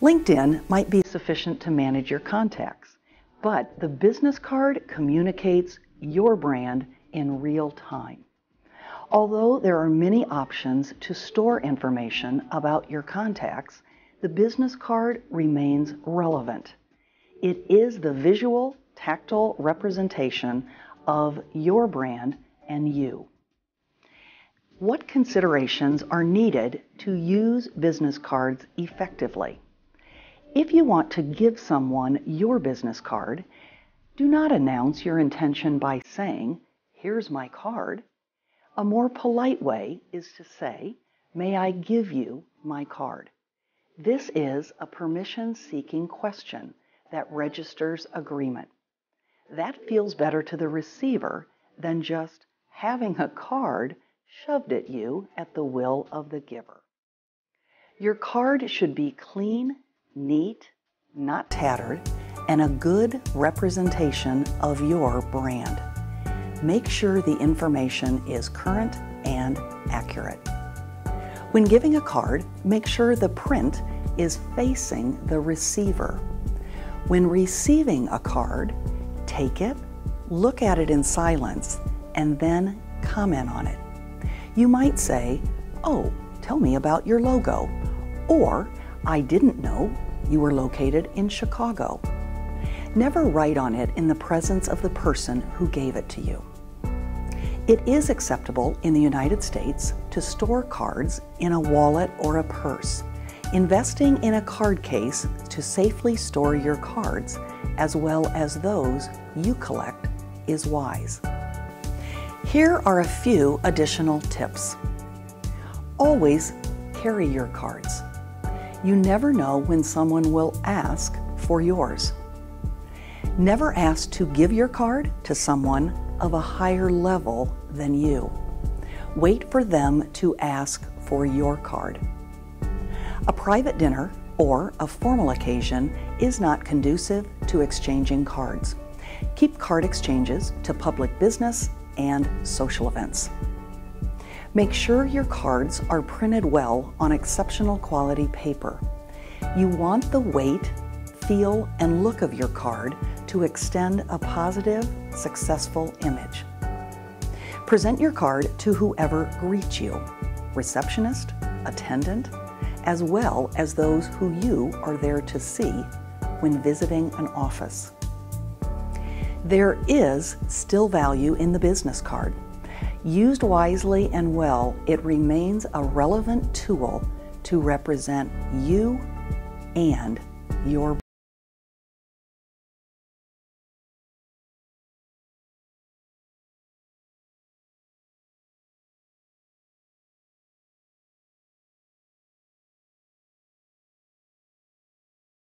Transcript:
LinkedIn might be sufficient to manage your contacts, but the business card communicates your brand in real time. Although there are many options to store information about your contacts, the business card remains relevant. It is the visual, tactile representation of your brand and you. What considerations are needed to use business cards effectively? If you want to give someone your business card, do not announce your intention by saying, Here's my card. A more polite way is to say, May I give you my card? This is a permission seeking question that registers agreement. That feels better to the receiver than just having a card shoved at you at the will of the giver. Your card should be clean, neat, not tattered, and a good representation of your brand. Make sure the information is current and accurate. When giving a card, make sure the print is facing the receiver. When receiving a card, take it, look at it in silence, and then comment on it. You might say, Oh, tell me about your logo, or I didn't know you were located in Chicago. Never write on it in the presence of the person who gave it to you. It is acceptable in the United States to store cards in a wallet or a purse. Investing in a card case to safely store your cards, as well as those you collect, is wise. Here are a few additional tips. Always carry your cards. You never know when someone will ask for yours. Never ask to give your card to someone of a higher level than you. Wait for them to ask for your card. A private dinner or a formal occasion is not conducive to exchanging cards. Keep card exchanges to public business and social events. Make sure your cards are printed well on exceptional quality paper. You want the weight, feel, and look of your card to extend a positive, successful image. Present your card to whoever greets you, receptionist, attendant, as well as those who you are there to see when visiting an office. There is still value in the business card. Used wisely and well, it remains a relevant tool to represent you and your